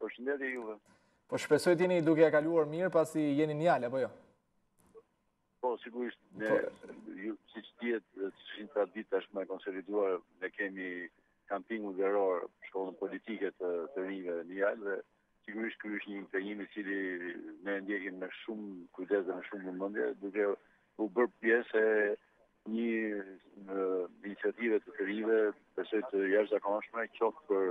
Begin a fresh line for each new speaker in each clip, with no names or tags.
Përshëndetje juve.
Po shpresoj të jeni duke e kaluar mirë pasi jeni në Jalë apo jo?
Po sigurisht ne, siç dihet, si një traditë tashmë e konsoliduar, ne kemi kampingun veror shkollën politike të të rinjve në Jalë dhe sigurisht ky është një impenjim i cili ne e ndjekim me shumë kujdes dhe me shumë vëmendje duke u bërë pjesë e një iniciative të të rinjve, besoj të jashtëzakonshme, qoftë për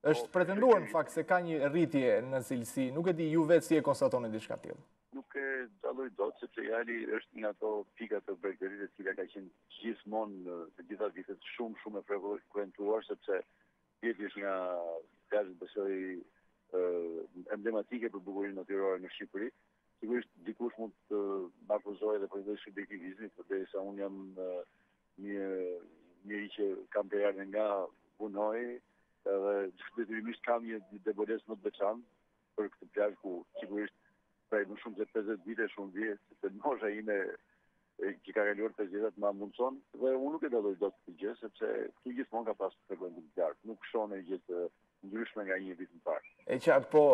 Është po, pretenduar në fakt se ka një rritje në cilësi, nuk e di ju vetë si e konstatoni diçka të tillë.
Nuk e dalloj dot sepse Jali është nga ato pika të bregdetit e cila ka qenë gjithmonë të gjitha vitet shumë shumë e frekuentuar sepse jeti është nga plazhet besoj emblematike për bukurinë natyrore në Shqipëri. Sigurisht dikush mund të më akuzojë edhe për një subjektivizëm, përderisa unë jam Një njeri që kam prejardhje nga Vunoi edhe detyrimisht kam një debolesë më të veçantë për këtë plazh ku sigurisht prej më shumë se 50 vite shumë vjet se mosha ime që ka kaluar pesëdhjetat ma mundëson dhe unë nuk e dalloj dot këtë gjë sepse këtu gjithmonë ka pas frekuentim të lartë nuk shoh ndonjë gjë të ndryshme nga një vit më parë.
E qartë, po,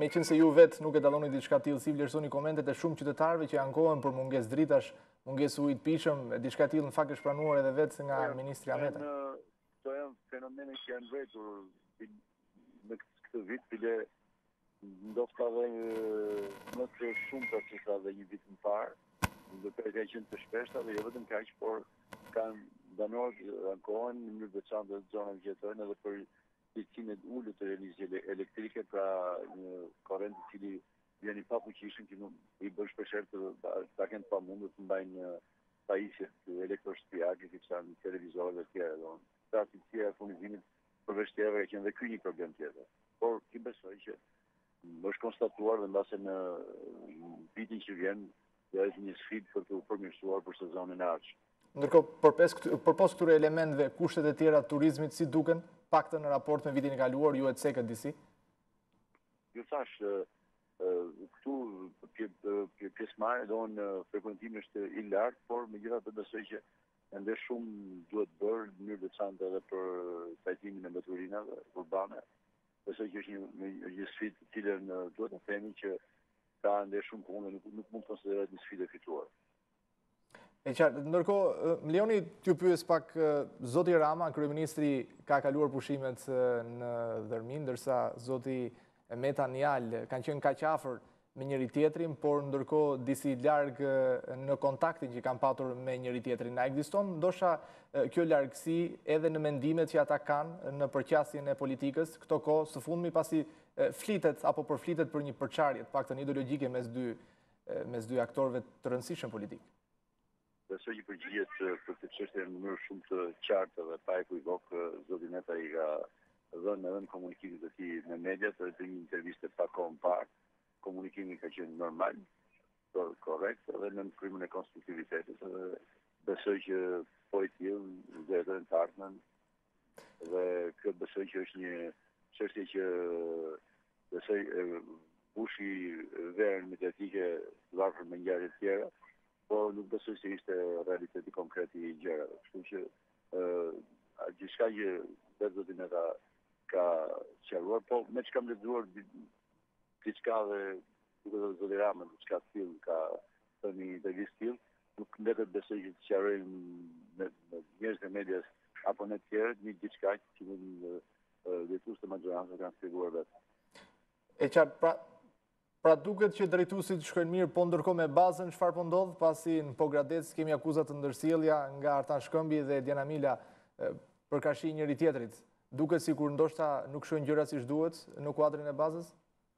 meqenëse ju vetë nuk e dalloni diçka të tillë, si i vlerësoni komentet e shumë qytetarëve që ankohen për mungesë dritash, mungesë uji të pijshëm, diçka e tillë në fakt është pranuar edhe vetë nga Ministri Ahmetaj?
Këto janë fenomene që janë vërejtur në këtë vit, bile Ndofta dhe më të shumë sesa dhe një vit më parë, ndërprerjet kanë qenë të shpeshta dhe jo vetëm kaq, por kanë banorët ankohen në mënyrë të veçantë në zonën ku jetojnë edhe për cilësinë e ulët të energjisë elektrike, pra një korrent i cili vjen i pafuqishëm që nuk i bën shpeshherë ta kenë të pamundur të mbajnë pajisjet elektroshtëpiake, siç janë televizorët e tjerë. Pra të tjera furnizimit Përveç të tjerave ka qenë dhe ky një problem tjetër. Por ky besoj që është konstatuar dhe mbase në vitin që vjen do të jetë një sfidë për t'u përmirësuar për sezonin e ardhshëm.
Ndërkohë përpos përpos këtyre elementëve, kushtet e tjera të turizmit si duken, të paktën në raport me vitin e kaluar, ju e cekët disi?
Ju thash, këtu pjesëmarrja domethënë frekuentimi është i lartë, por megjithatë besoj që Ende shumë duhet bërë në mënyrë të veçantë edhe për trajtimin e mbeturinave urbane. Besoj që është një një sfidë të cilën duhet të themi që ka ende shumë punë dhe nuk, nuk mund të konsiderohet një sfidë e fituar.
E qartë, ndërkohë, më lejoni t'ju pyes pak, Zoti Rama, Kryeministri, ka kaluar pushimet në Dhërmi, ndërsa Zoti e Meta Nial kanë qenë kaq afër me njëri tjetrin, por ndërkohë disi larg në kontaktin që kanë patur me njëri tjetrin. A ekziston ndoshta kjo largësi edhe në mendimet që ata kanë në përqasjen e politikës, këto kohë së fundmi pasi flitet apo përflitet për një përçarje të paktën ideologjike mes dy mes dy aktorëve të rëndësishëm politikë.
Besoj që përgjigjet për këtë çështje në mënyrë shumë të qartë dhe pa ekuivok zoti Meta i ka dhënë edhe në komunikimin e tij me mediat dhe në një intervistë pak kohë më parë. Komunikimi ka qenë normal, por korrekt dhe në frymën e konstruktivitetit dhe besoj që po i tillë do jetë në të ardhmen Dhe kjo besoj që është një çështje që besoj e mbushi verën mediatike të varfër me ngjarje të tjera, po nuk besoj se ishte realiteti konkret i gjërave. Kështu që ë uh, gjithçka që vetë zoti Meta ka sqaruar, po me që kam lexuar diçka dhe Duket edhe zoti Rama diçka të tillë ka thënë në intervistë të tillë. Nuk mbetet besoj që të sqarojmë ne njerëz të medias apo ne të tjerët një diçka që në drejtues të mazhorancës kanë shpjeguar vetë.
E qartë, pra, Pra duket që drejtuesit shkojnë mirë, po ndërkohë me bazën çfarë po ndodh, pasi në Pogradec kemi akuza të ndërsjella nga Artan Shkëmbi dhe Djana Mila përkarshi njëri tjetrit. Duket sikur ndoshta nuk shkojnë gjërat siç duhet në kuadrin e bazës?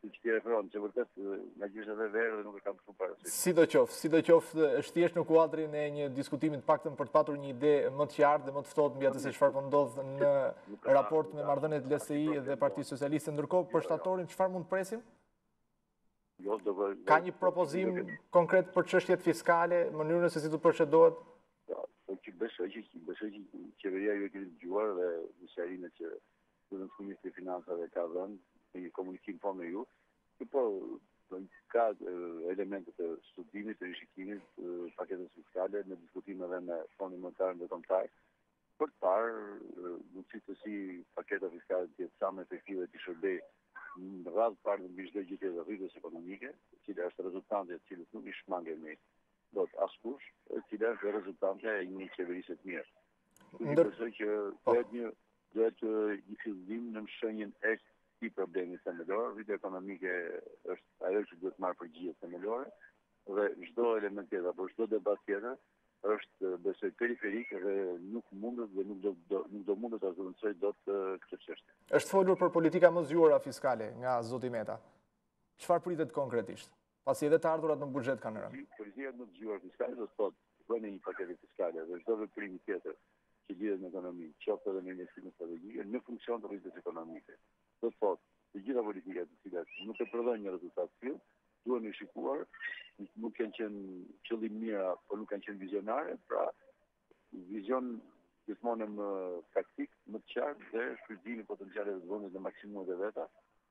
siç
ti referon, që vërtet ndodhi gjysh edhe verë dhe nuk e kam shumë
parasysh. Sidoqoftë, sidoqoftë, është thjesht në kuadrin e një diskutimi të paktën për të patur një ide më të qartë dhe më të ftohtë mbi atë se çfarë po ndodh në raport me marrëdhëniet LSI dhe Partisë Socialiste. Ndërkohë, për shtatorin çfarë mund të presim?
Jo, do të
Ka një propozim konkret për çështjet fiskale, mënyrën se si do të procedohet?
Po, po që besoj që besoj që qeveria ju e keni dëgjuar dhe në serinë që Zëvendësministri i Financave ka dhënë në një komunikim po me ju, që po ka elemente të studimit, të rishikimit të paketës fiskale, në diskutim edhe me Fondin Monetar Ndërkombëtar, për të parë mundësitë si paketa fiskale të jetë sa më efektive t'i shërbejë në radhë të parë mbi çdo gjë tjetër rritjes ekonomike, e cila është rezultantja të cilës nuk i shmangemi dot askush, e cila është rezultante e një qeverisje të mirë. Unë Ndër... besoj që po. duhet një duhet një fillim në shenjën e këtij problemi themelor, rritja ekonomike është ajo që duhet të marrë përgjigje themelore dhe çdo element tjetër apo çdo debat tjetër është besoj periferik dhe nuk mundet dhe nuk do do nuk do mundet ta zëvendësojë dot këtë çështje.
Është folur për politika më të zgjuara fiskale nga zoti Meta. Çfarë pritet konkretisht? pasi edhe të ardhurat në buxhet kanë rënë.
Politika më e zgjuar fiskale do të thotë vënia e një pakete fiskale dhe çdo veprim tjetër që lidhet me ekonominë, qoftë edhe me investime strategjike, në funksion të rritjes ekonomike. Do të thotë, të gjitha politikat të cilat nuk e prodhojnë një rezultat të tillë, duhen rishikuar, nuk kanë qenë qëllimmira, por nuk kanë qenë vizionare, pra Vizion gjithmonë më praktik, më të qartë dhe shfrytëzim i potencialeve të vendit në maksimumet e veta,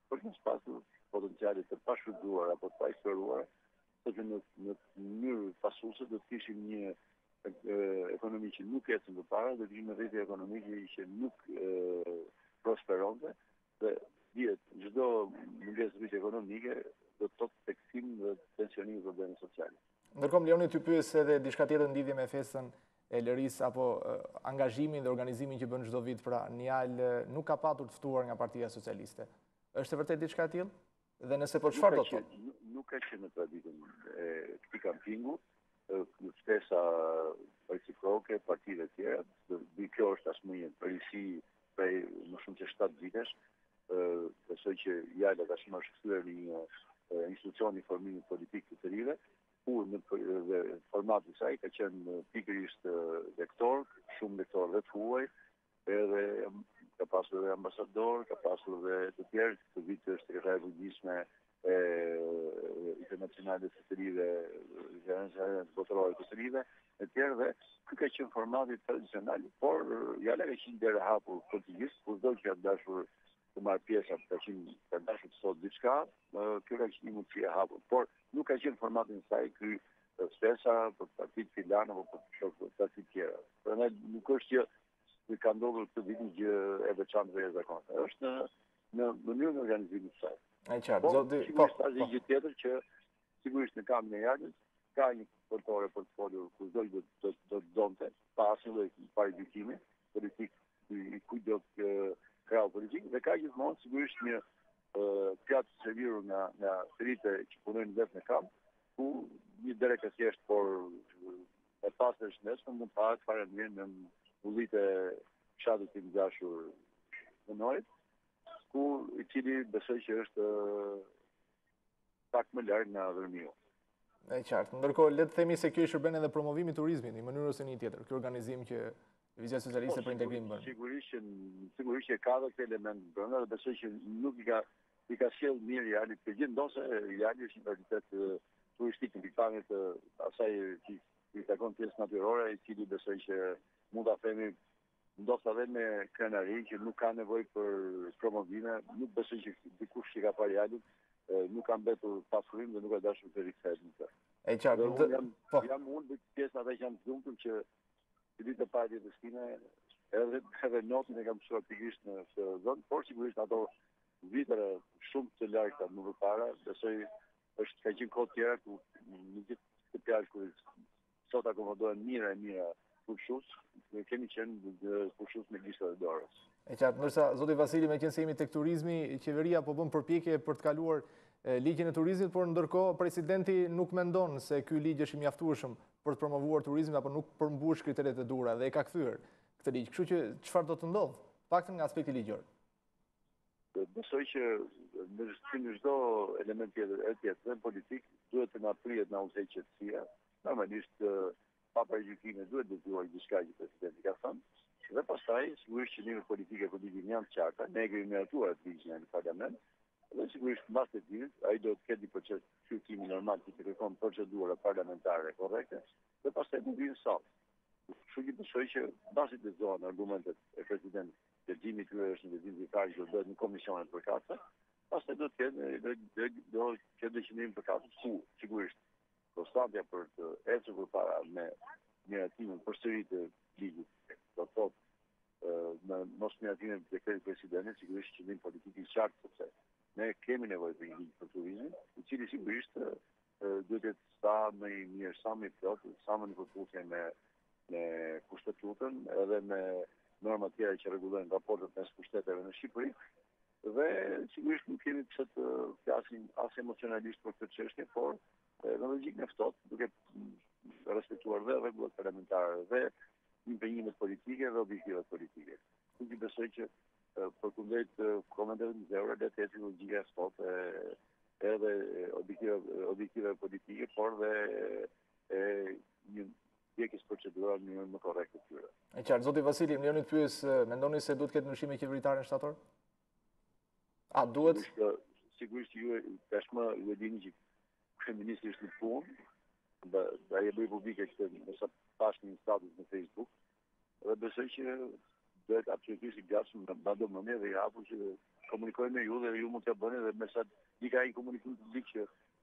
për të mos pasur potenciale të pashfrytëzuar apo të paeksploruara, sepse në në mënyrë pasuese do të kishim një ekonomi që nuk ecën përpara, do të kishim një rritje ekonomike që nuk prosperonte dhe dihet çdo mungesë rritje ekonomike do të thotë theksim dhe tensionim i problemeve sociale.
Ndërkohë, Leoni, të të pyes edhe diçka tjetër në lidhje me festën e lirisë apo angazhimin dhe organizimin që bën çdo vit pra në Jalë nuk ka patur të ftuar nga partia socialiste. Është e vërtetë diçka e tillë? Dhe nëse po çfarë do të thotë?
Nuk ka qenë në traditën e këtij kampingu ftesa reciproke partive të tjera, dhe kjo është asnjë risi Prej më shumë se 7 vitesh, besoj që Jala tashmë është kthyer në një institucion i formimit politik të të rinjve, kur në dhe formati i saj ka qenë pikërisht lektorë, shumë lektorë dhe të huaj, edhe ka pasur edhe ambasadorë, ka pasur edhe të tjerë, këtë vit është sekretarja e përgjithshme e Internacionales të të rinjve, zërënës botërore të të rinjve, e tjerë dhe ky ka qenë formati tradicional, por Jala ka qenë derë e hapur për të gjithë, kushdo që ka dashur të marrë pjesë, ka qenë ka dashur të thotë diçka, kjo ka qenë një mundësi e hapur, por nuk ka qenë në formatin e saj kjo, ftesa për partinë filan apo për shok për partitë e tjera. Prandaj nuk është që ka ndodhur këtë vit një gjë e veçantë dhe e pazakonshme. Është në mënyrën e organizimit të saj.
E qartë,
po, zoti, po. Sigurisht është një gjë tjetër që sigurisht në kampin e Jalës ka një foltore për të folur kushdo që do të donte pa asnjë lloj paragjykimi politik i kujtdo krahu politik dhe ka gjithmonë sigurisht një pjatë të servirur nga nga të rinjtë që punojnë vetë në kamp ku një drekë e thjeshtë por e pastër e shëndetshme mund të hahet fare mirë nën ullinjtë e fshatit të xhaxhi Ramës, ku i cili besoj që është pak më lart nga Dhërmiu.
E qartë. Ndërkohë le të themi se kjo i shërben edhe promovimit të turizmit në një mënyrë ose në një tjetër, ky organizim që Lëvizja Socialiste për Integrim bën.
Sigurisht që sigurisht që ka edhe këtë element brenda dhe besoj që nuk i ka i ka sjellë mirë Jalit për të gjithë, ndonëse Jali është një realitet turistik në pikëpamje të asaj që i takon pjesës natyrore, i cili besoj që mund ta themi ndoshta dhe me krenari që nuk ka nevojë për promovime, nuk besoj që dikush që ka parë Jalin nuk ka mbetur pa frym dhe nuk ka dashur të rikthehet në këtë.
E qartë, unë
jam po. jam unë pjesë e atyre që janë të lumtur që Në ditët e para të jetës time, edhe edhe notin e kam mësuar pikërisht në këtë zonë, por sigurisht ato vite shumë të largëta më përpara, besoj është ka qenë kohë të tjera ku në gjithë këtë plazh ku sot akomodohen mijëra e mijëra pushues, ne kemi qenë pushues me gishtat e dorës.
E qartë, ndërsa, Zoti Vasili, meqenëse jemi tek turizmi, qeveria po bën përpjekje për të kaluar ligjin e turizmit, por ndërkohë, presidenti nuk mendon se ky ligj është i mjaftueshëm për të promovuar turizmin apo nuk përmbush kriteret e duhura dhe e ka kthyer këtë ligj. Kështu që çfarë do të ndodh? Të paktën nga aspekti ligjor.
Besoj që në çdo në çdo element tjetër e tjetër në politikë duhet të na prijë na udhëheq qetësia. Normalisht pa paragjykime duhet të dëgjojmë çka që presidenti ka thënë. Dhe pastaj sigurisht qëndrimet politike për ligjin janë të qarta, ne kemi miratuar atë ligj në parlament, Dhe sigurisht mbas kthimit, ai do të ketë një proces shqyrtimi normal që e kërkon procedura parlamentare korrekte, dhe pastaj do vijë vota. Kështu që besoj që mbasi dëgjohen argumentet e presidentit, dëgjimi i tyre është një dëgjim zyrtar që do bëhet në komisionet përkatëse, pastaj do të ketë do të ketë qëndrimin përkatës ku sigurisht Konstantja për të ecur përpara me miratimin përsëri të ligjit, do të thotë me mosmiratimin e dekretit të presidentit, sigurisht qëndrim politik i qartë sepse ne kemi nevojë për një ligj për turizmin, i cili sigurisht duhet të jetë sa më i mirë, sa më i plotë, sa më në përputhje me me kushtetutën edhe me normat e tjera që rregullojnë raportet mes pushteteve në Shqipëri, Dhe sigurisht nuk kemi pse të flasim as emocionalisht për këtë çështje, por me logjikën e ftohtë, duke respektuar dhe rregullat parlamentare dhe impenjimet politike dhe objektivat politike. Kështu që besoj që përkundrejt komenteve të nxehura, do të jetë logjika e ftohtë edhe e objektivave politike, por dhe e, një ndjekjes procedurale në mënyrën më korrekte.
E qartë, zoti Vasili, më lejoni të pyes, mendoni se duhet të ketë ndryshime qeveritare në shtator? A duhet?
Sigurisht ju tashmë ju e dini që kryeministri është në punë, dhe ai e bëri publike këtë me sa pashë në një status në Facebook, dhe besoj që do jetë absolutisht i gatshëm në mbasdite, mbrëmje dhe i hapur që të komunikojë me ju dhe ju mund të bëni dhe me atë vetë komunikim publik që